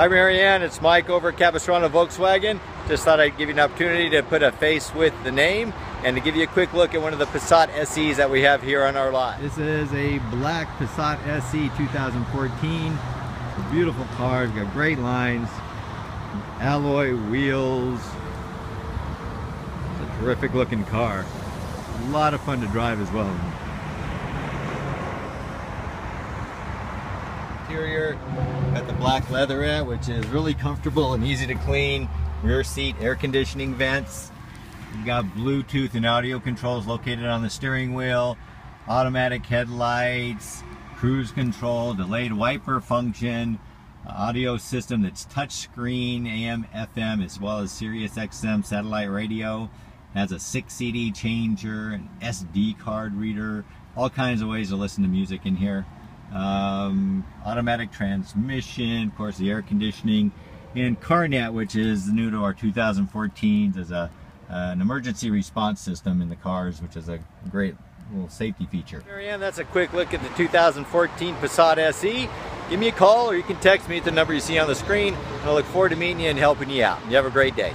Hi Mary Ann, it's Mike over at Capistrano Volkswagen. Just thought I'd give you an opportunity to put a face with the name and to give you a quick look at one of the Passat SEs that we have here on our lot. This is a black Passat SE 2014. A beautiful car, it's got great lines, alloy wheels. It's a terrific looking car. A lot of fun to drive as well. Interior, got the black leatherette, which is really comfortable and easy to clean. Rear seat, air conditioning vents. You've got Bluetooth and audio controls located on the steering wheel. Automatic headlights, cruise control, delayed wiper function, audio system that's touchscreen, AM, FM, as well as Sirius XM satellite radio. It has a 6 CD changer, an SD card reader, all kinds of ways to listen to music in here um, automatic transmission, of course the air conditioning, and CarNet, which is new to our 2014s as a uh, an emergency response system in the cars, which is a great little safety feature. Mary Ann, that's a quick look at the 2014 Passat SE. Give me a call or you can text me at the number you see on the screen. I look forward to meeting you and helping you out. You have a great day.